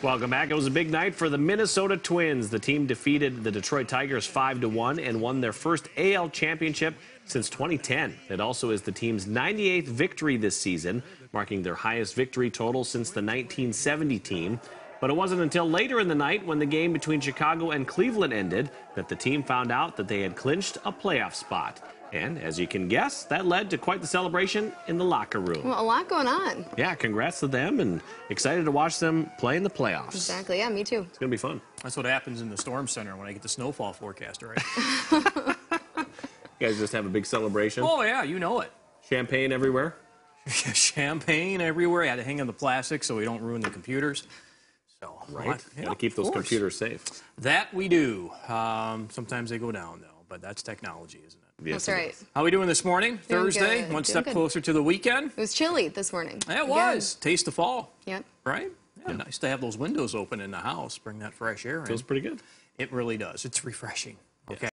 Welcome back. It was a big night for the Minnesota Twins. The team defeated the Detroit Tigers 5 to 1 and won their first AL championship since 2010. It also is the team's 98th victory this season, marking their highest victory total since the 1970 team. But it wasn't until later in the night when the game between Chicago and Cleveland ended that the team found out that they had clinched a playoff spot. And as you can guess, that led to quite the celebration in the locker room. Well, a lot going on. Yeah, congrats to them and excited to watch them play in the playoffs. Exactly. Yeah, me too. It's going to be fun. That's what happens in the storm center when I get the snowfall forecast, right? You guys just have a big celebration. oh, yeah, you know it. Champagne everywhere. Champagne everywhere. I had to hang on the plastic so we don't ruin the computers. So, Right. what? Yeah, Got to keep those computers safe. That we do. Um, sometimes they go down, though, but that's technology, isn't it? Yes, That's right. is. How we doing this morning? Doing Thursday, good, one doing step good. closer to the weekend. It was chilly this morning. Yeah, It Again. was. Taste of fall, Yep. right? Yeah, Nice to have those windows open in the house, bring that fresh air in. Feels pretty good. It really does. It's refreshing. Okay.